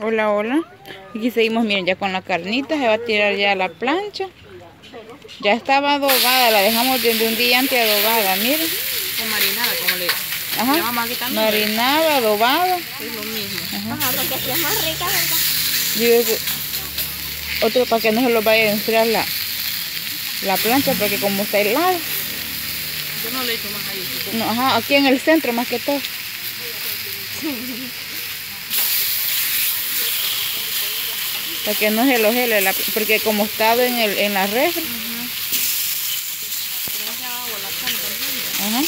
Hola, hola. Aquí seguimos, miren, ya con la carnita. Se va a tirar ya la plancha. Ya estaba adobada, la dejamos desde un día antes adobada, miren. Con marinada, como le Ajá. Marinada, adobada. Es lo mismo. Ajá, porque así es más rica, ¿verdad? Digo que otro para que no se lo vaya a enfriar la, la plancha porque como está helada. Yo no le echo más ahí. No, ajá, aquí en el centro más que todo. Para que no se lo gele, la- porque como está en, el, en la refri. Ajá.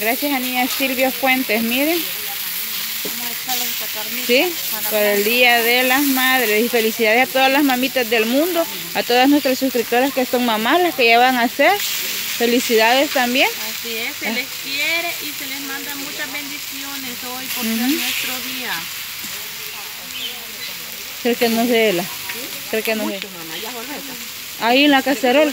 Gracias a niña Silvia Fuentes, miren. Sí, por el Día de las Madres. Y felicidades a todas las mamitas del mundo, a todas nuestras suscriptoras que son mamás, las que ya van a ser. Felicidades también. Así es, se les quiere y se les manda muchas bendiciones hoy es nuestro día. Creo que no se hela. Creo que no se Tu mamá ya volvés. Ahí en la cacerola.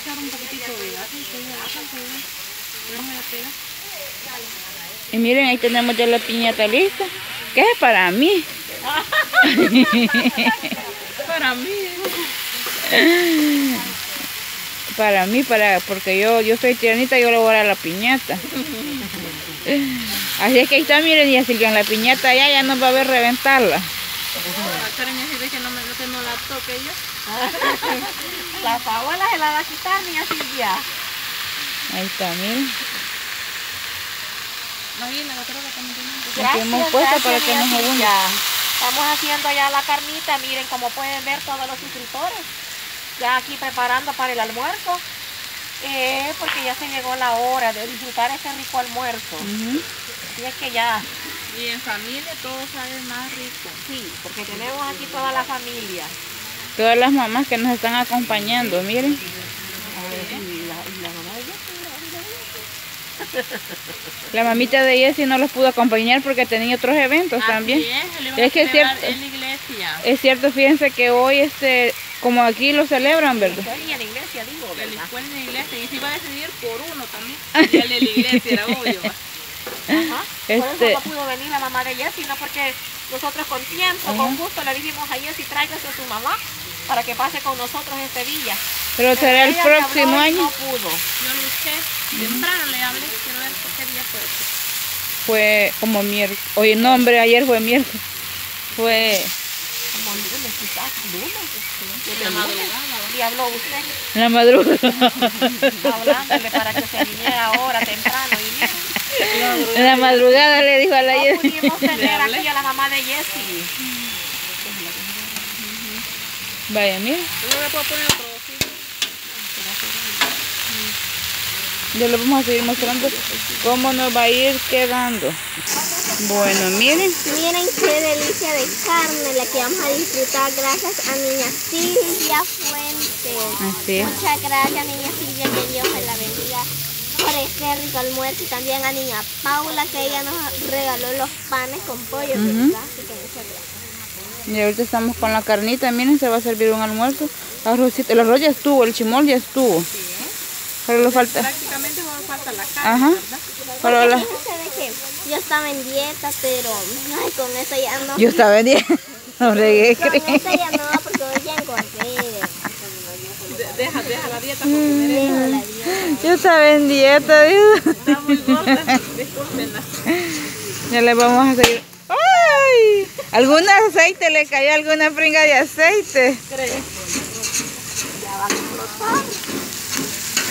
y miren, ahí tenemos ya la piñata lista. Que es para mí. Para mí. Para mí, para, porque yo, yo soy tiernita, yo le voy a dar la piñata. Así es que ahí está, miren, y así que en la piñata ya, ya no va a ver reventarla. Que no, me, que no la toque yo. La paola se la va a quitar, niña Silvia. Ahí está, miren. Imagina, la otra que también hemos puesto para que no se hunda. Silvia. Estamos haciendo ya la carnita, miren, como pueden ver todos los suscriptores. Ya aquí preparando para el almuerzo. Eh, porque ya se llegó la hora de disfrutar este rico almuerzo. Ujú. Así es que ya, Y en familia todo sabe más rico. sí, porque tenemos aquí toda la familia. Todas las mamás que nos están acompañando, miren. Y la, y la mamá de ella, La mamita de Jessie no los pudo acompañar porque tenía otros eventos Así también. es, Es que es cierto. en la iglesia. Es cierto, fíjense que hoy, este, como aquí lo celebran, ¿verdad? y en la iglesia, digo, la ¿verdad? escuela en la iglesia. Y se iba a decidir por uno también. Y el de la iglesia era obvio. ¿va? Por Este- eso no pudo venir la mamá de Jessie, no porque nosotros con tiempo, con gusto le dijimos a Jessie, tráigase a su mamá para que pase con nosotros este día. Pero será el habló próximo año. No pudo. Yo luché. Temprano le hablé. Quiero ver por qué día fue. Fue como miércoles. Oye, no, hombre, ayer fue miércoles. Fue Como lunes, quizás, lunes. En la madrugada. Y habló usted, en la madrugada. hablándole para que se viniera ahora temprano. Y En la madrugada le dijo a la no Jessie. pudimos tener hablé. aquí a la mamá de Jessie. Vaya, mira. Yo le puedo poner otro. sí. Ya le vamos a seguir mostrando cómo nos va a ir quedando. Bueno, miren. Miren qué delicia de carne la que vamos a disfrutar gracias a niña Silvia Fuentes. Así es. Muchas gracias niña Silvia, que Dios me la bendiga por este rico almuerzo y también a niña Paula que ella nos regaló los panes con pollo, ¿verdad? Así que muchas gracias. Y ahorita estamos con la carnita. Miren, se va a servir un almuerzo. Arrocito. El arroz ya estuvo, el chimol ya estuvo. Pero le falta. Prácticamente solo falta la carne, Ajá. ¿verdad? Pero la- yo estaba en dieta, pero ay, con eso ya no. Yo estaba en dieta. No regué, Con eso ya no, porque hoy ya engordé. De- Deja, deja la dieta porque merece. Dejo la dieta. Yo estaba en dieta, dice. Está muy gorda. Discúlpenla. Ya le vamos a seguir. ¡Ay! ¿Algún aceite le cayó alguna pringa de aceite?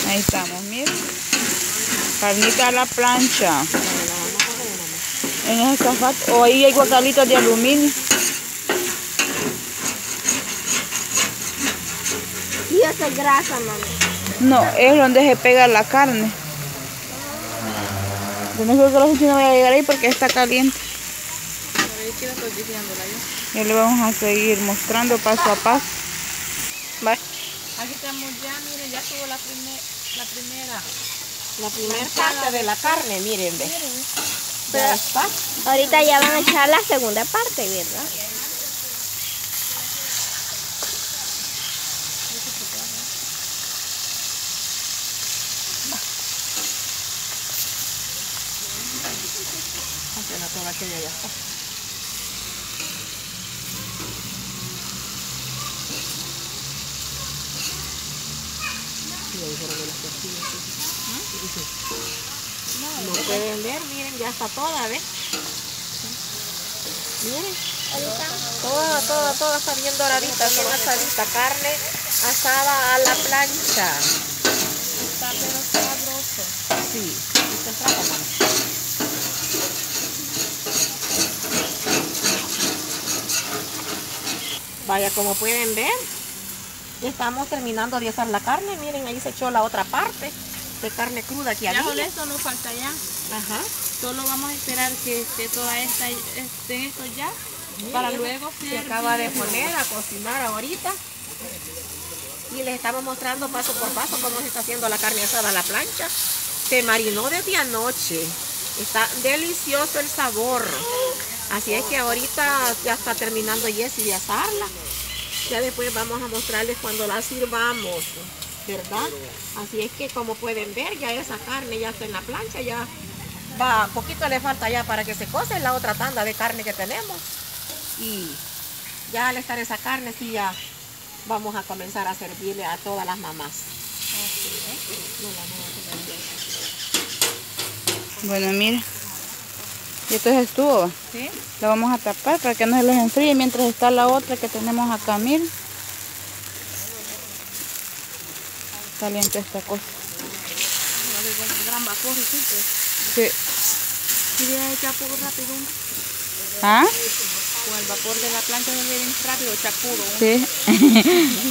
Ahí estamos, miren. Carnita a la plancha. En ese zapato. O ahí hay guacalitos de aluminio. Y eso es grasa, mami. No, es donde se pega la carne. Yo no creo que la gente no vaya a llegar ahí porque está caliente. Ya le vamos a seguir mostrando paso a paso. Bye. Aquí estamos ya, miren, ya estuvo la, primer, la primera. La primera parte de la carne, miren, ve. Pero ahorita ya van a echar la segunda parte, ¿verdad? que. Y ahí No, no pueden ver, miren, ya está toda, ¿ves? Miren. Toda, toda, toda está bien doradita, bien asadita. Carne asada a la plancha. Está pero sabroso. Sí, está Vaya, como pueden ver, estamos terminando de asar la carne. Miren, ahí se echó la otra parte de carne cruda que Ya había. con esto nos falta ya. Ajá. Solo vamos a esperar que esté toda esta, esté esto ya. Para luego Se acaba de poner a cocinar ahorita. Y les estamos mostrando paso por paso cómo se está haciendo la carne asada a la plancha. Se marinó desde anoche. Está delicioso el sabor. Así es que ahorita ya está terminando Jessie de asarla. Ya después vamos a mostrarles cuando la sirvamos, ¿verdad? Así es que como pueden ver, ya esa carne ya está en la plancha, ya va, poquito le falta ya para que se cose la otra tanda de carne que tenemos. Y ya al estar esa carne, sí ya vamos a comenzar a servirle a todas las mamás. Bueno, mira. Y esto es estuvo. ¿Sí? Lo vamos a tapar para que no se les enfríe mientras está la otra que tenemos acá, miren. Caliente esta cosa. Gran vapor, ¿sí? Quería echar poco rápido. ¿Ah? Con el vapor de la plancha se ve bien rápido, chapuro. Sí.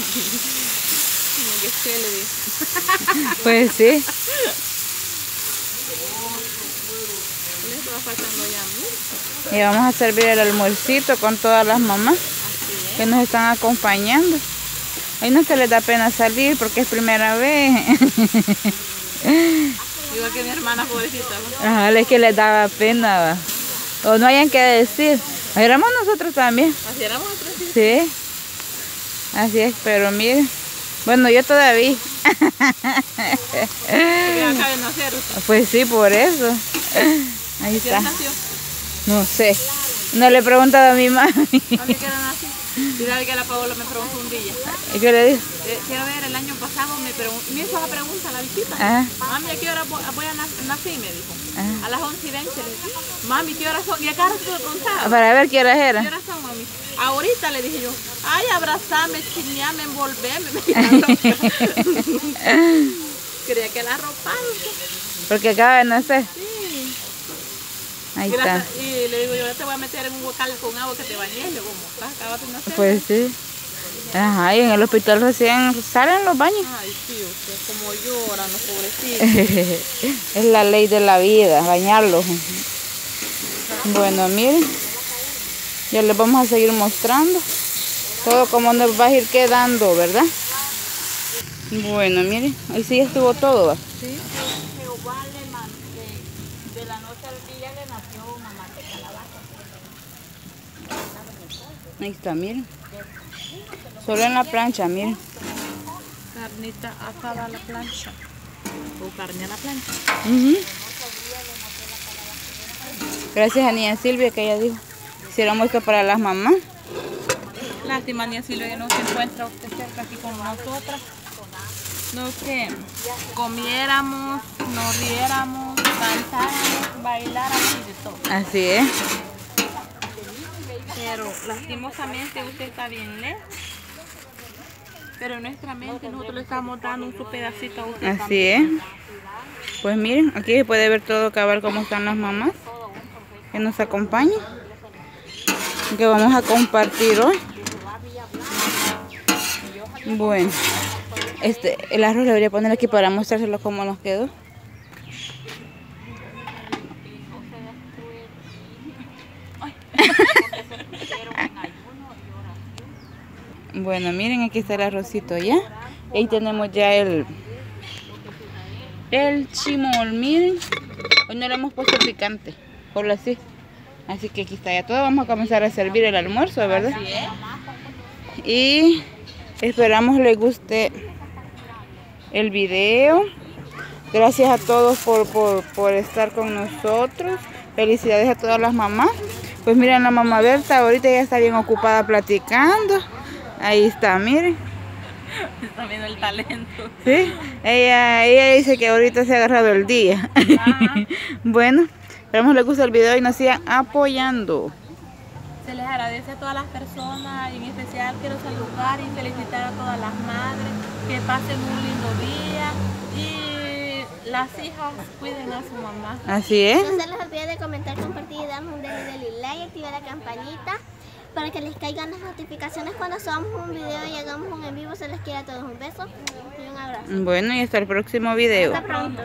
Pues sí. Va faltando ya. Y vamos a servir el almuercito con todas las mamás que nos están acompañando. Hoy no se les da pena salir porque es primera vez. Igual que mi hermana pobrecita. Ajá, es que les daba pena. ¿va? O no hayan que decir. Éramos nosotros también. Así éramos otros sí. Sí. Así es, pero miren. Bueno, yo todavía. Que. Pues sí, por eso. Ahí ¿Quién está. nació? No sé. No le he preguntado a mi mami. ¿A que era? Y sabe que la Paola me preguntó un día. ¿Y qué le dijo? Eh, quiero ver, el año pasado me, me hizo la pregunta la visita. Ajá. Mami, ¿a qué hora voy, a nacer? Me dijo. Ajá. A las 11 y 20 le dije. Mami, ¿qué horas son? Y acá lo preguntaba. Para ver qué horas ¿Qué eran. horas son, mami? Ahorita le dije yo, ay, abrazame, chiñame, envolveme. Me. Quería que la arropara. Porque acaba de nacer. Sí. Ahí Y, la- está. y le digo yo, ya te voy a meter en un bocal con agua que te bañes. Le digo, ¿cómo estás? Nacer. Pues sí. Ajá, y en el hospital recién salen los baños. Ay, sí, usted como lloran los pobrecitos. es la ley de la vida, bañarlos. Bueno, miren, ya les vamos a seguir mostrando todo como nos va a ir quedando, ¿verdad? Bueno, miren, ahí sí estuvo todo. ¿va? Sí. Le nació una calabaza. Ahí está, miren. Solo en la plancha, miren. Carnita asada a la plancha. O carne a la plancha. Gracias a Niña Silvia que ella dijo. Hiciéramos esto para las mamás. Lástima, ni así que no se encuentra usted cerca aquí con nosotras. No que comiéramos, nos riéramos, cantáramos, bailáramos y de todo. Así es. Pero lastimosamente usted está bien lejos. Pero en nuestra mente nosotros le estamos dando un su pedacito a usted Así también. es. Pues miren, aquí se puede ver todo cabal cómo están las mamás que nos acompañan. Que vamos a compartir hoy. Bueno, este, el arroz le voy a poner aquí para mostrárselo cómo nos quedó. Bueno, miren, aquí está el arrocito ya. Ahí tenemos ya el, el chimol, miren. Hoy no le hemos puesto picante, por así. Así que aquí está ya todo. Vamos a comenzar a servir el almuerzo, ¿verdad? Y esperamos les guste el video. Gracias a todos por, por, por estar con nosotros. Felicidades a todas las mamás. Pues miren la mamá Berta, ahorita ya está bien ocupada platicando. Ahí está, miren. Está viendo el talento. ¿Sí? Ella, ella dice que ahorita se ha agarrado el día. Ajá. bueno, esperamos les guste el video y nos sigan apoyando. Se les agradece a todas las personas y en especial quiero saludar y felicitar a todas las madres que pasen un lindo día y las hijas cuiden a su mamá. Así es. No se les olvide de comentar, compartir y darnos un dedo de like y activar la campanita para que les caigan las notificaciones cuando subamos un video y hagamos un en vivo. Se les quiere a todos un beso y un abrazo. Bueno, y hasta el próximo video. Hasta pronto.